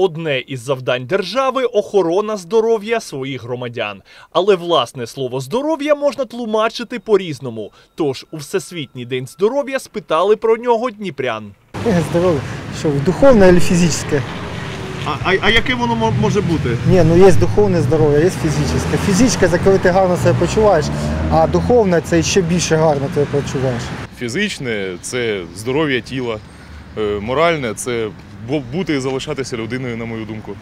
Одне із завдань держави охорона здоров'я своїх громадян. Але власне слово здоров'я можна тлумачити по-різному. Тож у Всесвітній день здоров'я спитали про нього дніпрян. Здоровье. Что, духовное или физическое? А, а, а яке воно може бути? Ні, ну є духовне здоров'я, є фізичне. Фізичне це коли ти гарно себе почуваєш, а духовне це ще більше гарно тебе почуваєш. Фізичне це здоров'я тіла, Е, моральне це бути і залишатися людиною, на мою думку.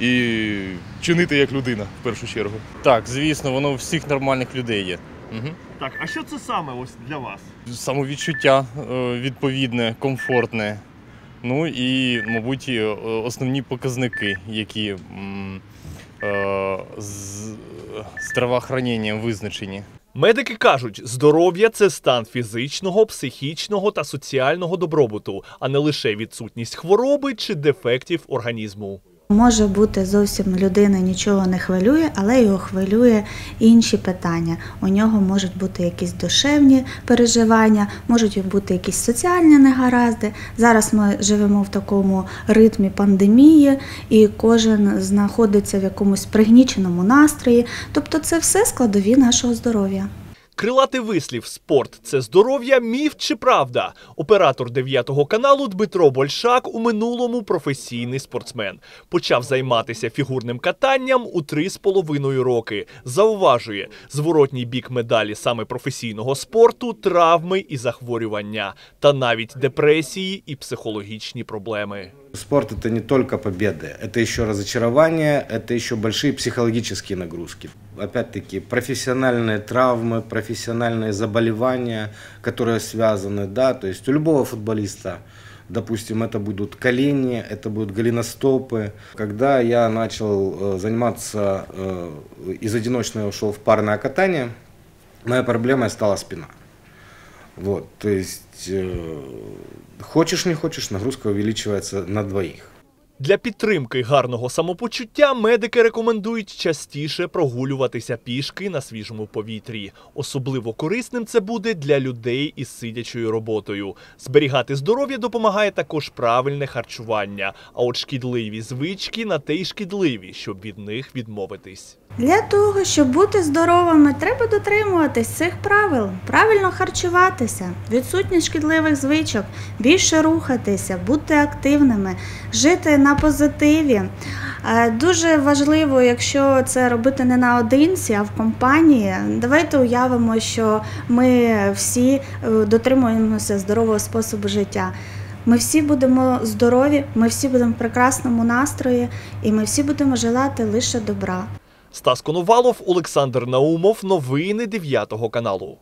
І чинити як людина в першу чергу. Так, звісно, воно у всіх нормальних людей є. Угу. Так, а що це саме ось для вас? Самовідчуття е, відповідне, комфортне. Ну і, мабуть, е, основні показники, які е, з здравоохраненням визначені. Медики кажуть, здоров'я це стан фізичного, психічного та соціального добробуту, а не лише відсутність хвороби чи дефектів організму. Може бути зовсім людина нічого не хвилює, але його хвилює інші питання. У нього можуть бути якісь душевні переживання, можуть бути якісь соціальні негаразди. Зараз ми живемо в такому ритмі пандемії, і кожен знаходиться в якомусь пригніченому настрої. Тобто, це все складові нашого здоров'я. Крилатий вислів спорт це здоров'я, міф чи правда. Оператор 9 каналу Дмитро Большак у минулому професійний спортсмен. Почав займатися фігурним катанням у 3,5 роки. Зауважує, зворотній бік медалі саме професійного спорту, травми і захворювання, та навіть депресії і психологічні проблеми. Спорт это не только победы, это еще разочарование, это еще большие психологические нагрузки. Опять-таки профессиональные травмы, профессиональные заболевания, которые связаны, да, то есть у любого футболиста, допустим, это будут колени, это будут голеностопы. Когда я начал э, заниматься э, из одиночного ушел в парное катание, моя проблема стала спина. Вот, то есть э, хочешь не хочешь, нагрузка увеличивается на двоих. Для підтримки гарного самопочуття медики рекомендують частіше прогулюватися пішки на свіжому повітрі. Особливо корисним це буде для людей із сидячою роботою. Зберігати здоров'я допомагає також правильне харчування. А от шкідливі звички на те й шкідливі, щоб від них відмовитись. Для того, щоб бути здоровими, треба дотримуватись цих правил, правильно харчуватися, відсутність шкідливих звичок, більше рухатися, бути активними, жити на позитиві. Е, Дуже важливо, якщо це робити не наодинці, а в компанії. Давайте уявимо, що ми всі е, дотримуємося здорового способу життя. Ми всі будемо здорові, ми всі будемо в прекрасному настрої, і ми всі будемо желати лише добра. Стас Коновалов, Олександр Наумов. Новини 9 каналу.